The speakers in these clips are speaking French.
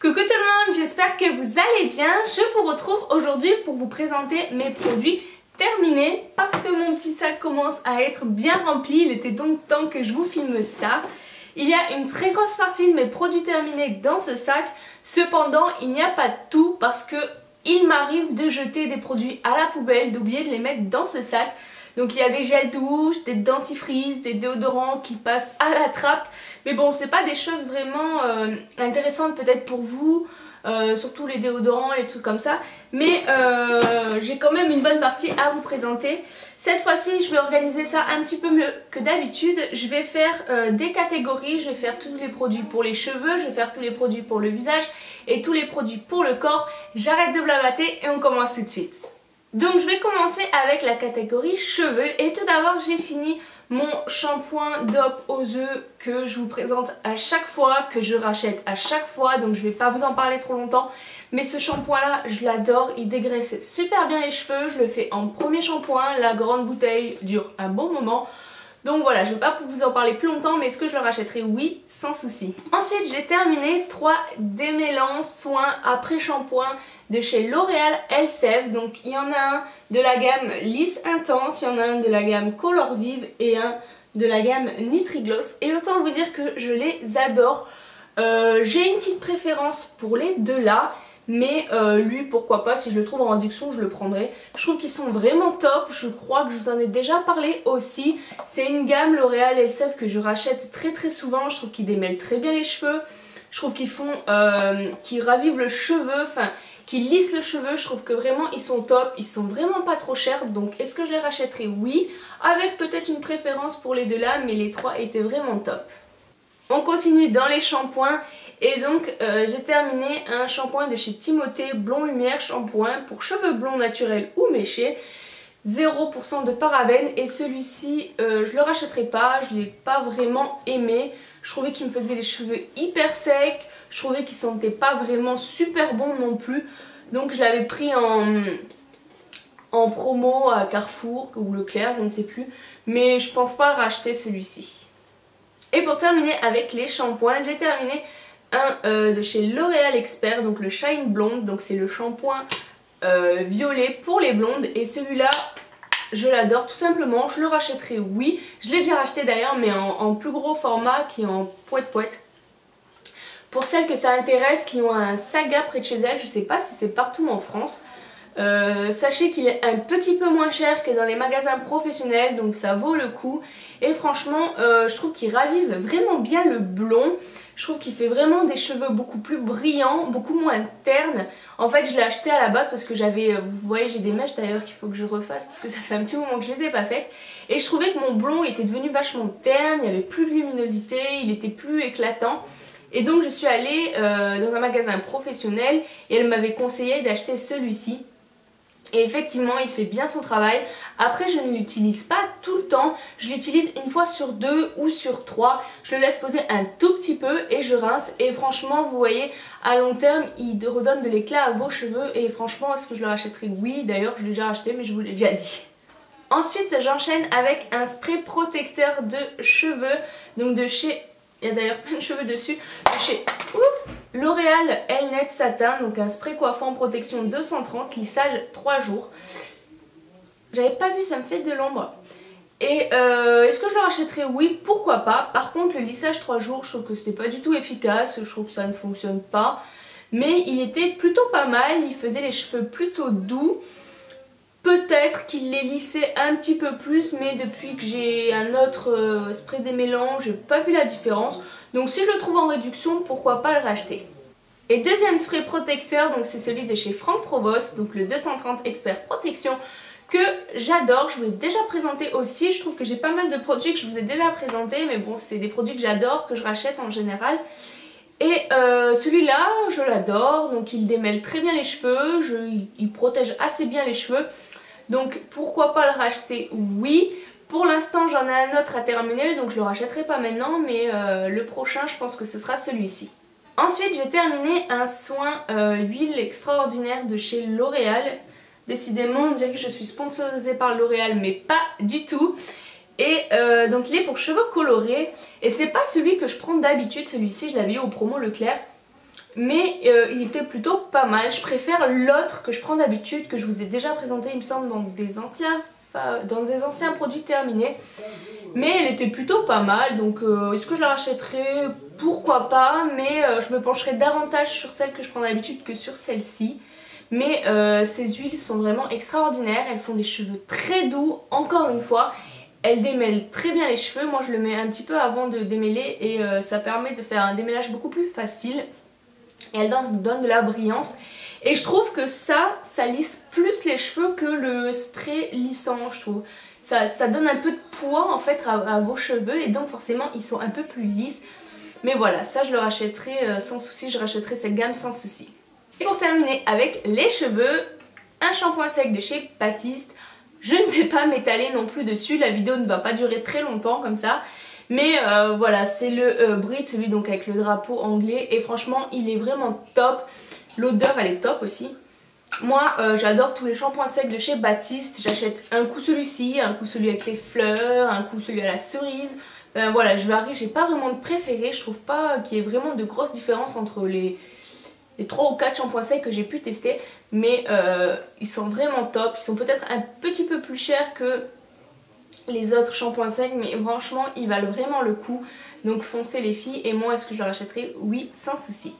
Coucou tout le monde, j'espère que vous allez bien. Je vous retrouve aujourd'hui pour vous présenter mes produits terminés parce que mon petit sac commence à être bien rempli. Il était donc temps que je vous filme ça. Il y a une très grosse partie de mes produits terminés dans ce sac. Cependant, il n'y a pas tout parce que il m'arrive de jeter des produits à la poubelle, d'oublier de les mettre dans ce sac. Donc il y a des gels douche, des dentifrices, des déodorants qui passent à la trappe. Mais bon, c'est pas des choses vraiment euh, intéressantes peut-être pour vous. Euh, surtout les déodorants et trucs comme ça. Mais euh, j'ai quand même une bonne partie à vous présenter. Cette fois-ci, je vais organiser ça un petit peu mieux que d'habitude. Je vais faire des catégories. Je vais faire tous les produits pour les cheveux, je vais faire tous les produits pour le visage et tous les produits pour le corps. J'arrête de blablater et on commence tout de suite. Donc je vais commencer avec la catégorie cheveux. Et tout d'abord j'ai fini mon shampoing DOP aux œufs que je vous présente à chaque fois, que je rachète à chaque fois. Donc je vais pas vous en parler trop longtemps. Mais ce shampoing là je l'adore, il dégraisse super bien les cheveux, je le fais en premier shampoing, la grande bouteille dure un bon moment donc voilà, je ne vais pas vous en parler plus longtemps, mais est-ce que je le rachèterai Oui, sans souci. Ensuite, j'ai terminé 3 démêlants soins après shampoing de chez L'Oréal Elseve. Donc il y en a un de la gamme lisse intense, il y en a un de la gamme Color Vive et un de la gamme Nutrigloss. Et autant vous dire que je les adore. Euh, j'ai une petite préférence pour les deux là. Mais euh, lui, pourquoi pas, si je le trouve en réduction, je le prendrai. Je trouve qu'ils sont vraiment top. Je crois que je vous en ai déjà parlé aussi. C'est une gamme L'Oréal SF que je rachète très très souvent. Je trouve qu'ils démêlent très bien les cheveux. Je trouve qu'ils font, euh, qu'ils ravivent le cheveu, enfin, qu'ils lissent le cheveu. Je trouve que vraiment ils sont top. Ils sont vraiment pas trop chers. Donc est-ce que je les rachèterai? Oui. Avec peut-être une préférence pour les deux là, mais les trois étaient vraiment top. On continue dans les shampoings et donc euh, j'ai terminé un shampoing de chez Timothée Blond Lumière Shampoing pour cheveux blonds naturels ou méchés. 0% de parabènes et celui-ci euh, je le rachèterai pas, je l'ai pas vraiment aimé. Je trouvais qu'il me faisait les cheveux hyper secs, je trouvais qu'il sentait pas vraiment super bon non plus. Donc je l'avais pris en, en promo à Carrefour ou Leclerc, je ne sais plus. Mais je pense pas racheter celui-ci. Et pour terminer avec les shampoings, j'ai terminé un euh, de chez L'Oréal Expert, donc le Shine Blonde, donc c'est le shampoing euh, violet pour les blondes. Et celui-là je l'adore. Tout simplement, je le rachèterai oui, je l'ai déjà racheté d'ailleurs mais en, plus gros format qui est en poète poète. Pour celles que ça intéresse qui ont un saga près de chez elles, je sais pas si c'est partout en France, euh, sachez qu'il est un petit peu moins cher que dans les magasins professionnels donc ça vaut le coup. Et franchement je trouve qu'il ravive vraiment bien le blond je trouve qu'il fait vraiment des cheveux beaucoup plus brillants, beaucoup moins ternes. En fait, je l'ai acheté à la base parce que j'avais, euh, vous voyez, j'ai des mèches d'ailleurs qu'il faut que je refasse parce que ça fait un petit moment que je les ai pas faites. Et je trouvais que mon blond était devenu vachement terne, il n'y avait plus de luminosité, il était plus éclatant. Et donc je suis allée euh, dans un magasin professionnel et elle m'avait conseillé d'acheter celui-ci. Et effectivement, il fait bien son travail. Après, je ne l'utilise pas tout le temps. Je l'utilise une fois sur deux ou sur trois. Je le laisse poser un tout petit peu et je rince. Et franchement, vous voyez, à long terme, il redonne de l'éclat à vos cheveux. Et franchement, est-ce que je le rachèterai? Oui, d'ailleurs, je l'ai déjà acheté, mais je vous l'ai déjà dit. Ensuite, j'enchaîne avec un spray protecteur de cheveux. Donc de chez... Il y a d'ailleurs plein de cheveux dessus. De chez... L'Oréal Elnet Satin, donc un spray coiffant protection 230, lissage 3 jours. J'avais pas vu, ça me fait de l'ombre. Et euh, est-ce que je le rachèterais? Oui, pourquoi pas. Par contre, le lissage 3 jours, je trouve que c'était pas du tout efficace. Je trouve que ça ne fonctionne pas. Mais il était plutôt pas mal. Il faisait les cheveux plutôt doux. Peut-être qu'il les lissait un petit peu plus, mais depuis que j'ai un autre euh, spray démêlant, j'ai pas vu la différence. Donc si je le trouve en réduction, pourquoi pas le racheter? Et deuxième spray protecteur, donc c'est celui de chez Franck Provost, donc le 230 Expert Protection que j'adore, je vous l'ai déjà présenté aussi, je trouve que j'ai pas mal de produits que je vous ai déjà présentés, mais bon c'est des produits que j'adore, que je rachète en général. Et euh, celui-là, je l'adore, donc il démêle très bien les cheveux, il, protège assez bien les cheveux. Donc pourquoi pas le racheter? Oui. Pour l'instant j'en ai un autre à terminer donc je le rachèterai pas maintenant mais euh, le prochain je pense que ce sera celui-ci. Ensuite j'ai terminé un soin euh, huile extraordinaire de chez L'Oréal. Décidément on dirait que je suis sponsorisée par L'Oréal mais pas du tout. Et euh, donc il est pour cheveux colorés et c'est pas celui que je prends d'habitude celui-ci je l'avais eu au promo Leclerc. Mais euh, il était plutôt pas mal. Je préfère l'autre que je prends d'habitude, que je vous ai déjà présenté il me semble dans des anciens, dans des anciens produits terminés. Mais elle était plutôt pas mal, donc euh, est-ce que je la rachèterai Pourquoi pas, mais euh, je me pencherai davantage sur celle que je prends d'habitude que sur celle-ci. Mais ces huiles sont vraiment extraordinaires, elles font des cheveux très doux, encore une fois. Elles démêlent très bien les cheveux, moi je le mets un petit peu avant de démêler et ça permet de faire un démêlage beaucoup plus facile et elle donne de la brillance. Et je trouve que ça, ça lisse plus les cheveux que le spray lissant, je trouve. Ça, ça donne un peu de poids en fait à, vos cheveux et donc forcément ils sont un peu plus lisses. Mais voilà, ça je le rachèterai euh, sans souci, je rachèterai cette gamme sans souci. Et pour terminer avec les cheveux, un shampoing sec de chez Baptiste. Je ne vais pas m'étaler non plus dessus, la vidéo ne va pas durer très longtemps comme ça. Mais euh, voilà, c'est le euh, Brit, celui donc avec le drapeau anglais. Et franchement, il est vraiment top. L'odeur, elle est top aussi. Moi, euh, j'adore tous les shampoings secs de chez Baptiste. J'achète un coup celui-ci, un coup celui avec les fleurs, un coup celui à la cerise. Ben voilà, je varie, j'ai pas vraiment de préféré. Je trouve pas qu'il y ait vraiment de grosses différences entre les, les 3 ou 4 shampoings secs que j'ai pu tester. Mais ils sont vraiment top. Ils sont peut-être un petit peu plus chers que les autres shampoings secs mais franchement ils valent vraiment le coup. Donc foncez les filles et moi est-ce que je le rachèterai? Oui sans souci.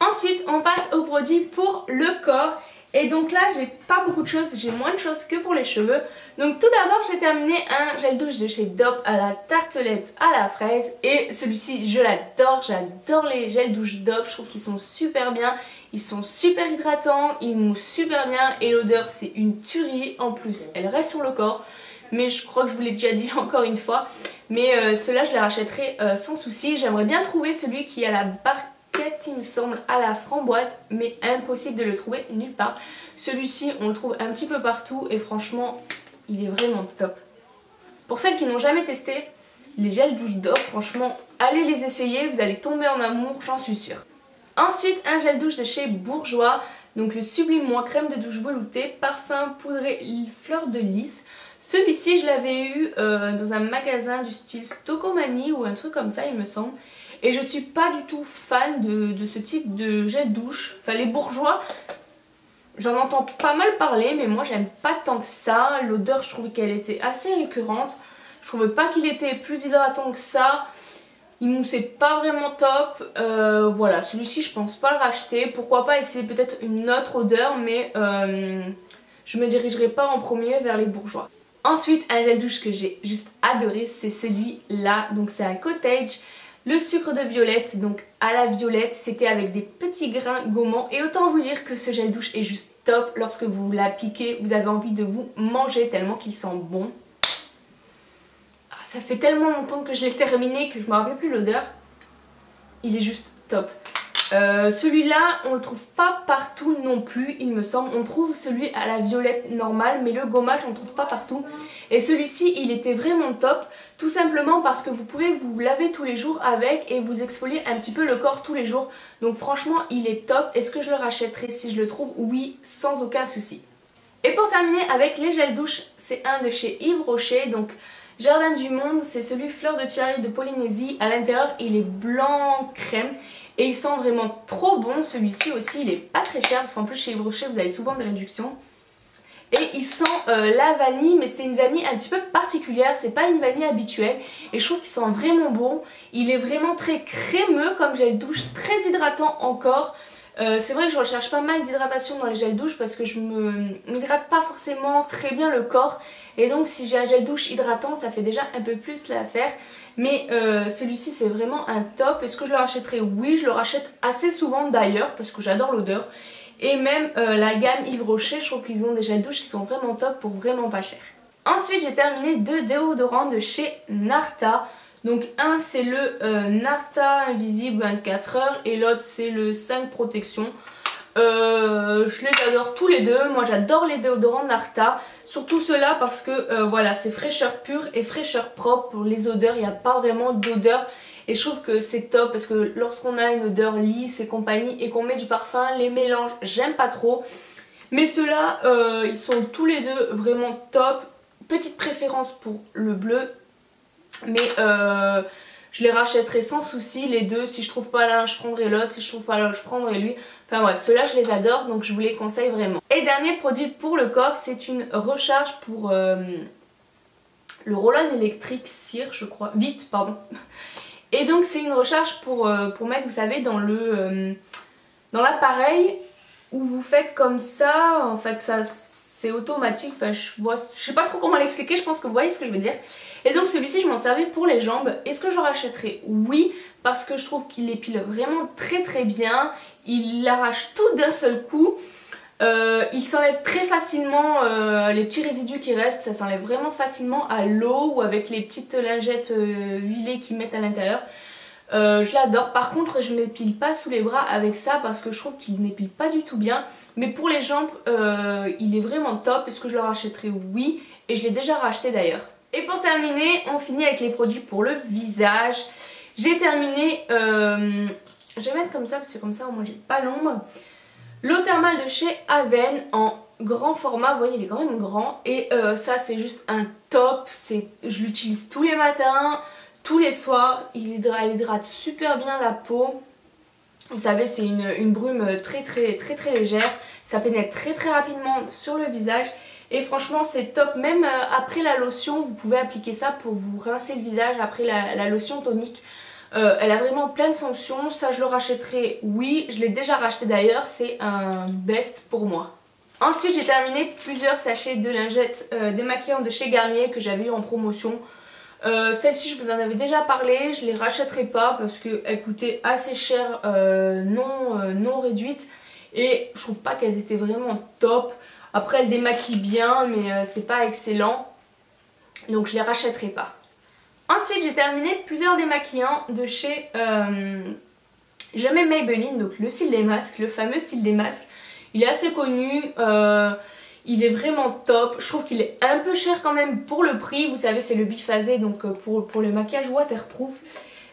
Ensuite on passe au produit pour le corps. Et donc là j'ai pas beaucoup de choses, j'ai moins de choses que pour les cheveux. Donc tout d'abord j'ai terminé un gel douche de chez Dop à la tartelette à la fraise. Et celui-ci je l'adore, j'adore les gels douche Dop, je trouve qu'ils sont super bien, ils sont super hydratants, ils moussent super bien et l'odeur c'est une tuerie. En plus elle reste sur le corps mais je crois que je vous l'ai déjà dit encore une fois. Mais euh, ceux-là, je les rachèterai euh, sans souci. J'aimerais bien trouver celui qui a la barquette, il me semble, à la framboise, mais impossible de le trouver nulle part. Celui-ci, on le trouve un petit peu partout et franchement, il est vraiment top. Pour celles qui n'ont jamais testé, les gels douche d'or, franchement, allez les essayer, vous allez tomber en amour, j'en suis sûre. Ensuite, un gel douche de chez Bourgeois, donc le Sublime Moi crème de douche veloutée, parfum poudré fleur de lys. Celui-ci, je l'avais eu euh, dans un magasin du style Stocomanie ou un truc comme ça, il me semble. Et je suis pas du tout fan de, ce type de gel douche. Enfin, les bourgeois, j'en entends pas mal parler, mais moi, j'aime pas tant que ça. L'odeur, je trouvais qu'elle était assez récurrente. Je trouvais pas qu'il était plus hydratant que ça. Il moussait pas vraiment top. Euh, voilà, celui-ci, je pense pas le racheter. Pourquoi pas essayer peut-être une autre odeur, mais euh, je me dirigerai pas en premier vers les bourgeois. Ensuite, un gel douche que j'ai juste adoré, c'est celui-là. Donc c'est un cottage. Le sucre de violette, donc à la violette, c'était avec des petits grains gommants. Et autant vous dire que ce gel douche est juste top. Lorsque vous l'appliquez, vous avez envie de vous manger tellement qu'il sent bon. Ah, ça fait tellement longtemps que je l'ai terminé que je ne me rappelle plus l'odeur. Il est juste top. Euh, celui-là, on le trouve pas partout non plus, il me semble. On trouve celui à la violette normale, mais le gommage, on ne trouve pas partout. Et celui-ci, il était vraiment top, tout simplement parce que vous pouvez vous laver tous les jours avec et vous exfolier un petit peu le corps tous les jours. Donc franchement, il est top. Est-ce que je le rachèterai si je le trouve? Oui, sans aucun souci. Et pour terminer avec les gels douche, c'est un de chez Yves Rocher, donc... Jardin du Monde, c'est celui fleur de cherry de Polynésie. À l'intérieur, il est blanc crème. Et il sent vraiment trop bon. Celui-ci aussi, il est pas très cher parce qu'en plus chez Yves Rocher, vous avez souvent des réductions. Et il sent euh, la vanille, mais c'est une vanille un petit peu particulière, c'est pas une vanille habituelle. Et je trouve qu'il sent vraiment bon. Il est vraiment très crémeux comme gel douche, très hydratant encore. Euh, c'est vrai que je recherche pas mal d'hydratation dans les gels douche parce que je m'hydrate pas forcément très bien le corps. Et donc si j'ai un gel douche hydratant, ça fait déjà un peu plus l'affaire. Mais euh, celui-ci c'est vraiment un top. Est-ce que je le rachèterai? Oui, je le rachète assez souvent d'ailleurs parce que j'adore l'odeur. Et même euh, la gamme Yves Rocher, je trouve qu'ils ont des gels douche qui sont vraiment top pour vraiment pas cher. Ensuite j'ai terminé deux déodorants de chez Narta. Donc un c'est le euh, Narta Invisible 24 heures et l'autre c'est le 5 Protection. Euh, je les adore tous les deux. Moi j'adore les déodorants Narta. Surtout ceux-là parce que euh, voilà c'est fraîcheur pure et fraîcheur propre. Pour les odeurs il n'y a pas vraiment d'odeur. Et je trouve que c'est top parce que lorsqu'on a une odeur lisse et compagnie et qu'on met du parfum, les mélanges j'aime pas trop. Mais ceux-là ils sont tous les deux vraiment top. Petite préférence pour le bleu. Mais Je les rachèterai sans souci, les deux. Si je trouve pas l'un, je prendrai l'autre. Si je trouve pas l'autre, je prendrai lui. Enfin bref, ceux-là, je les adore, donc je vous les conseille vraiment. Et dernier produit pour le corps, c'est une recharge pour euh, le Roland électrique cire, je crois. Vite, pardon. Et donc c'est une recharge pour, euh, pour mettre, vous savez, dans le euh, dans l'appareil où vous faites comme ça. En fait, ça c'est automatique. Je, vois, je sais pas trop comment l'expliquer. Je pense que vous voyez ce que je veux dire. Et donc celui-ci, je m'en servais pour les jambes. Est-ce que je rachèterai? Oui, parce que je trouve qu'il épile vraiment très très bien. Il l'arrache tout d'un seul coup. Euh, il s'enlève très facilement euh, les petits résidus qui restent, ça s'enlève vraiment facilement à l'eau ou avec les petites lingettes euh, huilées qu'ils mettent à l'intérieur. Je l'adore, par contre je ne m'épile pas sous les bras avec ça parce que je trouve qu'il n'épile pas du tout bien. Mais pour les jambes, il est vraiment top. Est-ce que je le rachèterai? Oui, et je l'ai déjà racheté d'ailleurs. Et pour terminer, on finit avec les produits pour le visage. J'ai terminé, je vais mettre comme ça parce que comme ça au moins j'ai pas l'ombre. L'eau thermale de chez Aven en grand format, vous voyez il est quand même grand et euh, ça c'est juste un top, je l'utilise tous les matins, tous les soirs, il hydrate, super bien la peau. Vous savez c'est une, brume très très très très légère, ça pénètre très très rapidement sur le visage et franchement c'est top, même euh, après la lotion vous pouvez appliquer ça pour vous rincer le visage après la lotion tonique. Euh, elle a vraiment plein de fonctions, ça je le rachèterai, oui, je l'ai déjà racheté d'ailleurs, c'est un best pour moi. Ensuite j'ai terminé plusieurs sachets de lingettes euh, démaquillantes de chez Garnier que j'avais eu en promotion. Euh, Celle-ci je vous en avais déjà parlé, je les rachèterai pas parce qu'elles coûtaient assez cher, euh, non, non réduites et je trouve pas qu'elles étaient vraiment top. Après elles démaquillent bien mais c'est pas excellent donc je les rachèterai pas. Ensuite, j'ai terminé plusieurs démaquillants de chez euh, Jamais Maybelline, donc le style des masques, le fameux style des masques. Il est assez connu, euh, il est vraiment top. Je trouve qu'il est un peu cher quand même pour le prix. Vous savez, c'est le biphasé, donc euh, pour, le maquillage waterproof.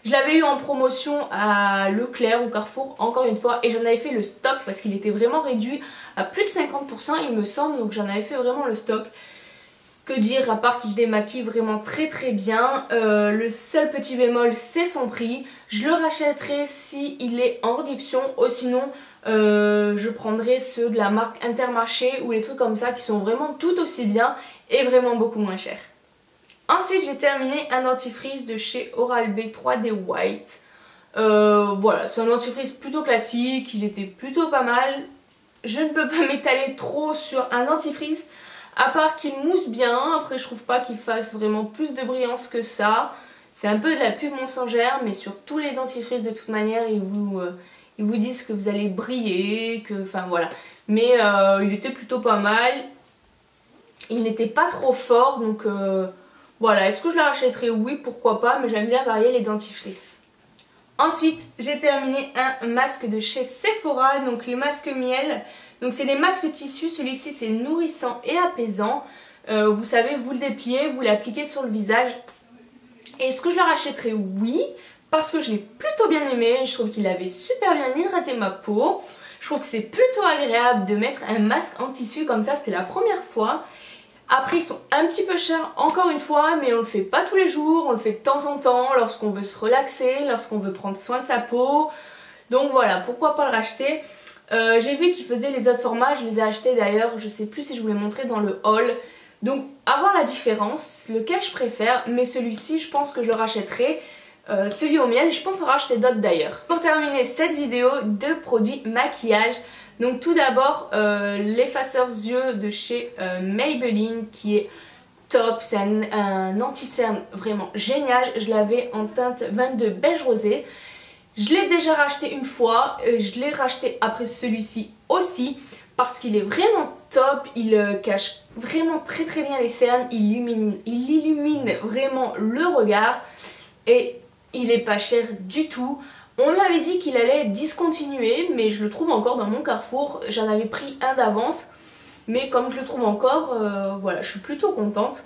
Je l'avais eu en promotion à Leclerc ou Carrefour, encore une fois, et j'en avais fait le stock parce qu'il était vraiment réduit à plus de 50% il me semble, donc j'en avais fait vraiment le stock. Que dire à part qu'il démaquille vraiment très très bien. Euh, le seul petit bémol c'est son prix. Je le rachèterai si est en réduction ou sinon euh, je prendrai ceux de la marque Intermarché ou les trucs comme ça qui sont vraiment tout aussi bien et vraiment beaucoup moins chers. Ensuite j'ai terminé un dentifrice de chez Oral-B 3D White. Euh, voilà, c'est un dentifrice plutôt classique, il était plutôt pas mal. Je ne peux pas m'étaler trop sur un dentifrice à part qu'il mousse bien, après je trouve pas qu'il fasse vraiment plus de brillance que ça. C'est un peu de la pub mensongère, mais sur tous les dentifrices de toute manière, ils vous, euh, ils vous disent que vous allez briller, que... Enfin voilà. Mais euh, il était plutôt pas mal. Il n'était pas trop fort, donc euh, voilà. Est-ce que je la rachèterai Oui, pourquoi pas, mais j'aime bien varier les dentifrices. Ensuite, j'ai terminé un masque de chez Sephora, donc les masques miel. Donc c'est des masques tissus, celui-ci c'est nourrissant et apaisant. Euh, vous savez, vous le dépliez, vous l'appliquez sur le visage. Est-ce que je le rachèterai Oui, parce que je l'ai plutôt bien aimé. Je trouve qu'il avait super bien hydraté ma peau. Je trouve que c'est plutôt agréable de mettre un masque en tissu comme ça, c'était la première fois. Après ils sont un petit peu chers encore une fois mais on le fait pas tous les jours, on le fait de temps en temps lorsqu'on veut se relaxer, lorsqu'on veut prendre soin de sa peau. Donc voilà, pourquoi pas le racheter euh, j'ai vu qu'ils faisaient les autres formats, je les ai achetés d'ailleurs, je sais plus si je vous les montrer dans le haul. Donc avoir la différence, lequel je préfère, mais celui-ci je pense que je le rachèterai. Euh, celui au miel, je pense en racheter d'autres d'ailleurs. Pour terminer cette vidéo, deux produits maquillage. Donc tout d'abord euh, l'effaceur yeux de chez Maybelline qui est top, c'est un, anti-cerne vraiment génial. Je l'avais en teinte 22 beige rosé. Je l'ai déjà racheté une fois, euh, je l'ai racheté après celui-ci aussi parce qu'il est vraiment top, il euh, cache vraiment très très bien les cernes, il illumine, il illumine vraiment le regard et il est pas cher du tout. On l'avait dit qu'il allait discontinuer mais je le trouve encore dans mon carrefour, j'en avais pris un d'avance mais comme je le trouve encore, euh, voilà, je suis plutôt contente.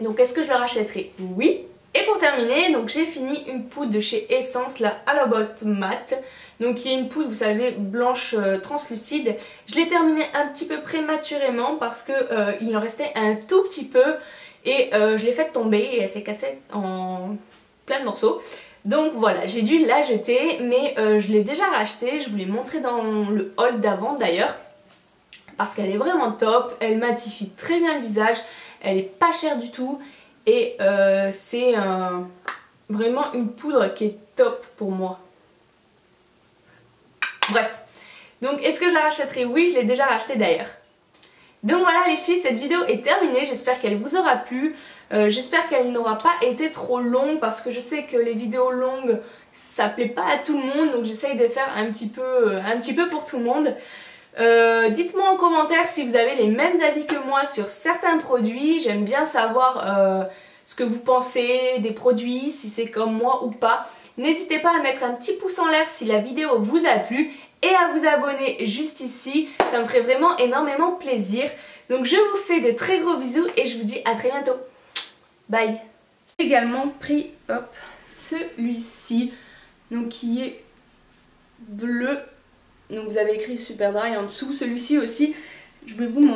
Donc est-ce que je le rachèterai? Oui, et pour terminer, donc j'ai fini une poudre de chez Essence, la Halobot Matte. Donc qui est une poudre, vous savez, blanche euh, translucide. Je l'ai terminée un petit peu prématurément parce que euh, en restait un tout petit peu. Et je l'ai fait tomber et elle s'est cassée en plein de morceaux. Donc voilà, j'ai dû la jeter, mais euh, je l'ai déjà racheté. Je vous l'ai montré dans le haul d'avant d'ailleurs. Parce qu'elle est vraiment top, elle matifie très bien le visage, elle est pas chère du tout. Et euh, c'est vraiment une poudre qui est top pour moi. Bref, donc est-ce que je la rachèterai? Oui, je l'ai déjà racheté d'ailleurs. Donc voilà les filles, cette vidéo est terminée, j'espère qu'elle vous aura plu. Euh, j'espère qu'elle n'aura pas été trop longue parce que je sais que les vidéos longues ça plaît pas à tout le monde donc j'essaye de faire un petit peu, euh, un petit peu pour tout le monde. Euh, dites-moi en commentaire si vous avez les mêmes avis que moi sur certains produits, j'aime bien savoir ce que vous pensez des produits, si c'est comme moi ou pas. N'hésitez pas à mettre un petit pouce en l'air si la vidéo vous a plu et à vous abonner juste ici, ça me ferait vraiment énormément plaisir. Donc je vous fais de très gros bisous et je vous dis à très bientôt. Bye J'ai également pris celui-ci, donc qui est bleu. Donc vous avez écrit super dry en dessous. Celui-ci aussi, je vais vous montrer.